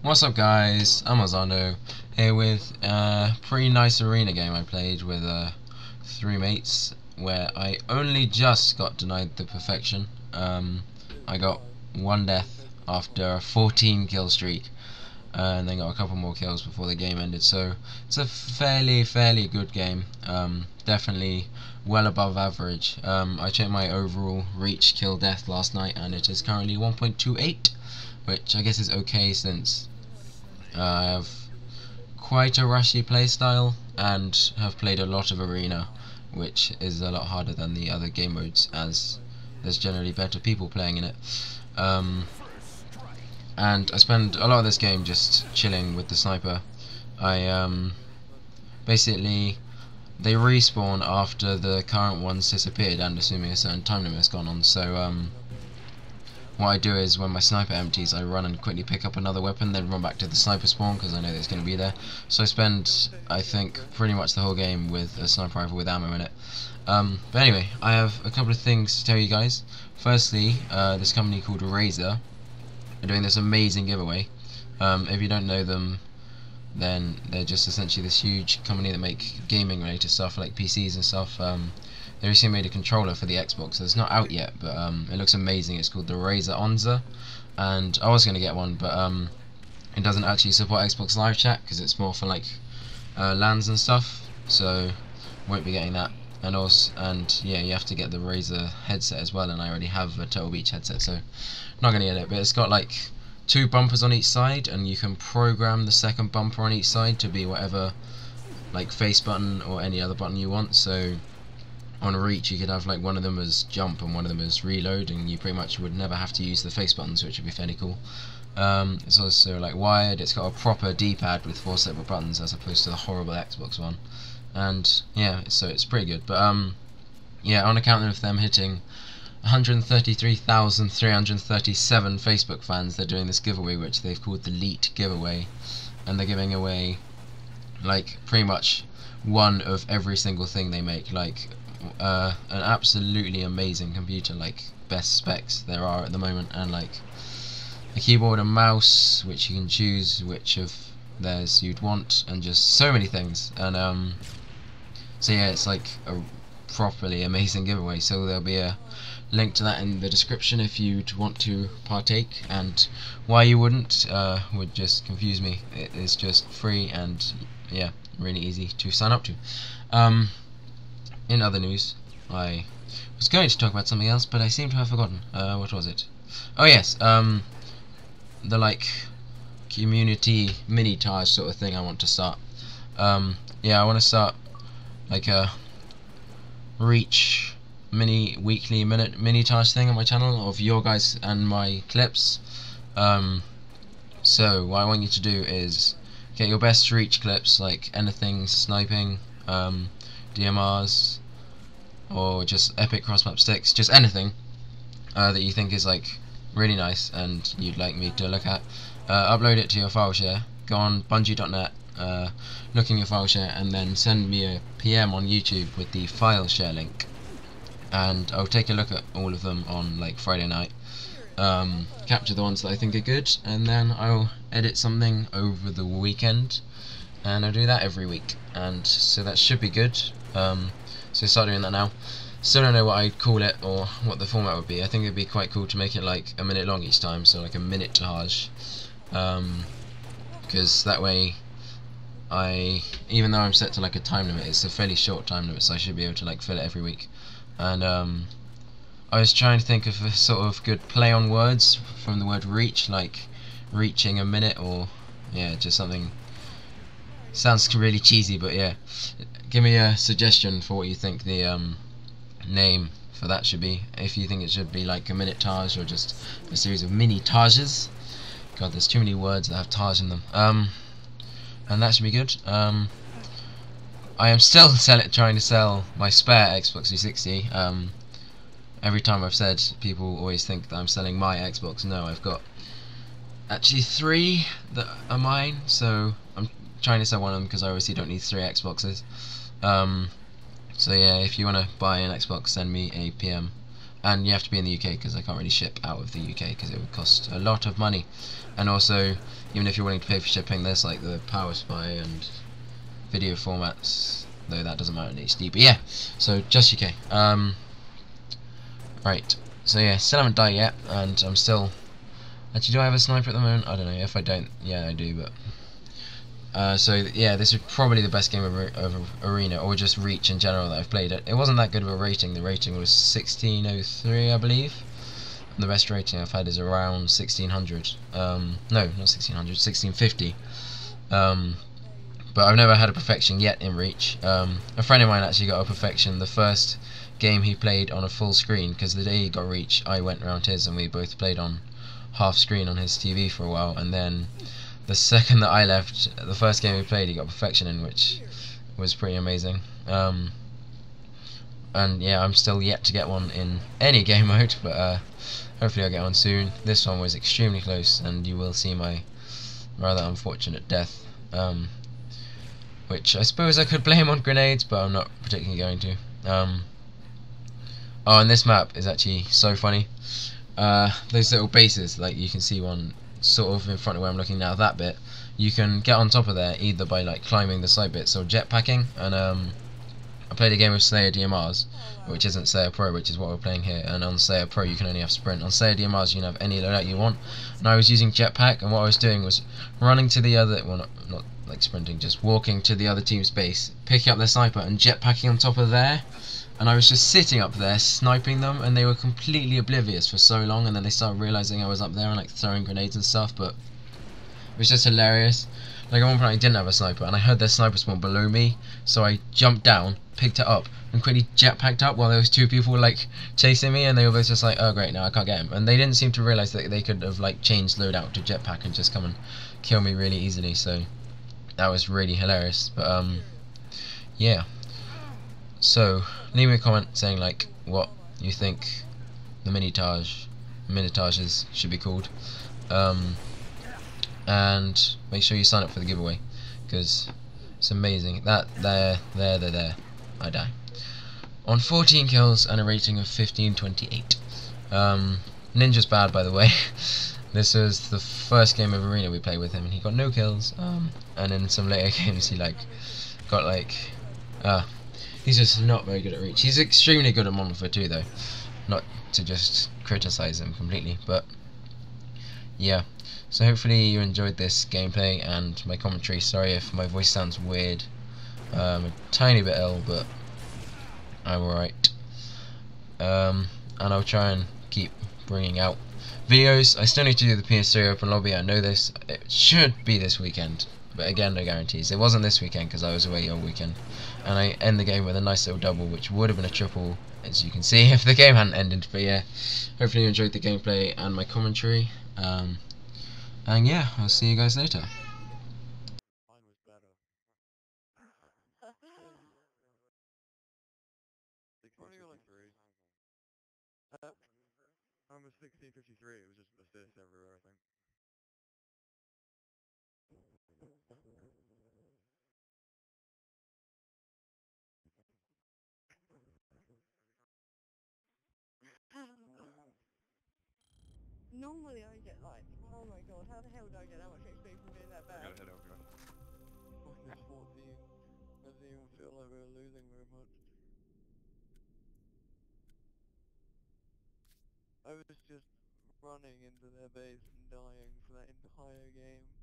What's up guys, I'm El Xando, here with a pretty nice arena game I played with uh, three mates where I only just got denied the perfection. Um, I got one death after a 14 kill streak and then got a couple more kills before the game ended. So it's a fairly fairly good game. Um, definitely well above average. Um, I checked my overall reach kill death last night and it is currently 1.28 which I guess is okay since uh, I have quite a rushy playstyle and have played a lot of arena which is a lot harder than the other game modes as there's generally better people playing in it. Um, and I spend a lot of this game just chilling with the sniper. I um, basically they respawn after the current ones disappeared and assuming a certain time limit has gone on so um, what I do is when my sniper empties I run and quickly pick up another weapon then run back to the sniper spawn because I know it's going to be there. So I spend I think pretty much the whole game with a sniper rifle with ammo in it. Um, but anyway I have a couple of things to tell you guys. Firstly uh, this company called Razer are doing this amazing giveaway. Um, if you don't know them then they're just essentially this huge company that make gaming related stuff like PCs and stuff. Um, they recently made a controller for the Xbox. It's not out yet, but um, it looks amazing. It's called the Razer Onza, and I was going to get one, but um, it doesn't actually support Xbox Live Chat because it's more for like uh, LANs and stuff. So won't be getting that. And also, and yeah, you have to get the Razer headset as well. And I already have a Turtle Beach headset, so not going to get it. But it's got like two bumpers on each side, and you can program the second bumper on each side to be whatever like face button or any other button you want. So on reach you could have like one of them as jump and one of them as reload and you pretty much would never have to use the face buttons which would be fairly cool. Um, it's also like wired it's got a proper d-pad with four separate buttons as opposed to the horrible Xbox one. And yeah so it's pretty good but um yeah on account of them hitting 133,337 Facebook fans they're doing this giveaway which they've called the Leet giveaway and they're giving away like pretty much one of every single thing they make. Like uh, an absolutely amazing computer, like best specs there are at the moment, and like a keyboard and mouse, which you can choose which of theirs you'd want, and just so many things. And um, so yeah, it's like a properly amazing giveaway. So there'll be a link to that in the description if you'd want to partake. And why you wouldn't uh, would just confuse me. It is just free and yeah, really easy to sign up to. Um, in other news, I was going to talk about something else, but I seem to have forgotten. Uh, what was it? Oh yes, um, the like community minitage sort of thing I want to start. Um, yeah, I want to start like a reach mini weekly minute minitage thing on my channel of your guys and my clips. Um, so what I want you to do is get your best reach clips, like anything sniping, um, DMRs, or just epic cross map sticks, just anything uh, that you think is like really nice and you'd like me to look at. Uh, upload it to your file share. Go on bungie.net, uh, look in your file share, and then send me a PM on YouTube with the file share link. And I'll take a look at all of them on like Friday night. Um, capture the ones that I think are good, and then I'll edit something over the weekend, and I'll do that every week. And so that should be good. Um, so start doing that now. Still don't know what I'd call it or what the format would be. I think it'd be quite cool to make it like a minute long each time, so like a minute. Um, because that way I even though I'm set to like a time limit it's a fairly short time limit so I should be able to like fill it every week and um, I was trying to think of a sort of good play on words from the word reach like reaching a minute or yeah just something sounds really cheesy but yeah give me a suggestion for what you think the um, name for that should be. If you think it should be like a minute Taj or just a series of minitages. God, there's too many words that have Taj in them. Um, and that should be good. Um, I am still sell trying to sell my spare Xbox 360. Um, every time I've said, people always think that I'm selling my Xbox. No, I've got actually three that are mine. So trying to sell one of them because I obviously don't need three Xboxes. Um, so yeah, if you want to buy an Xbox, send me a PM. And you have to be in the UK because I can't really ship out of the UK because it would cost a lot of money. And also, even if you're willing to pay for shipping, there's like the power supply and video formats, though that doesn't matter in HD. But yeah, so just UK. Um, right, so yeah, still haven't died yet, and I'm still. Actually, do I have a sniper at the moment? I don't know. If I don't, yeah, I do, but. Uh, so yeah, this is probably the best game of, of, Arena, or just Reach in general that I've played. It, it wasn't that good of a rating. The rating was 1603, I believe. And the best rating I've had is around 1600. Um, no, not 1600, 1650. Um, but I've never had a perfection yet in Reach. Um, a friend of mine actually got a perfection the first game he played on a full screen, because the day he got Reach, I went around his and we both played on half screen on his TV for a while, and then the second that I left, the first game we played, he got perfection in, which was pretty amazing. Um, and yeah, I'm still yet to get one in any game mode, but uh, hopefully I'll get one soon. This one was extremely close, and you will see my rather unfortunate death. Um, which I suppose I could blame on grenades, but I'm not particularly going to. Um, oh, and this map is actually so funny. Uh, those little bases, like you can see one sort of in front of where I'm looking now, that bit, you can get on top of there either by like climbing the side bits or jetpacking. And um, I played a game of Slayer DMRs, which isn't Slayer Pro, which is what we're playing here. And on Slayer Pro, you can only have sprint. On Slayer DMRs, you can have any loadout you want. And I was using jetpack, and what I was doing was running to the other, well, not, not like sprinting, just walking to the other team's base, picking up their sniper, and jetpacking on top of there and I was just sitting up there sniping them and they were completely oblivious for so long and then they started realizing I was up there and like throwing grenades and stuff but it was just hilarious. Like at one point I didn't have a sniper and I heard their sniper spawn below me so I jumped down picked it up and quickly jetpacked up while there was two people like chasing me and they were both just like oh great now I can't get him and they didn't seem to realize that they could have like changed loadout to jetpack and just come and kill me really easily so that was really hilarious. But um yeah so, leave me a comment saying like what you think the Minitage, Minitages should be called. Um, and make sure you sign up for the giveaway because it's amazing. That there, there, there, there, I die. On 14 kills and a rating of 1528. Um, Ninja's bad, by the way. this was the first game of Arena we played with him, and he got no kills. Um, and in some later games, he like got like, ah, He's just not very good at reach. He's extremely good at Warfare 2 though. Not to just criticize him completely, but yeah. So hopefully you enjoyed this gameplay and my commentary. Sorry if my voice sounds weird. Um, a tiny bit ill, but I'm alright. Um, and I'll try and keep bringing out videos. I still need to do the PS3 Open Lobby, I know this. It should be this weekend, but again, no guarantees. It wasn't this weekend because I was away all weekend. And I end the game with a nice little double which would have been a triple as you can see if the game hadn't ended. But yeah hopefully you enjoyed the gameplay and my commentary. Um, and yeah I'll see you guys later I'm a 1653, it was just assist everywhere I think. Normally I get like, oh my god, how the hell do I get that much XP from doing that bad? Gotta head over. Minus 14. Doesn't even feel like we're losing very much. I was just running into their base and dying for that entire game.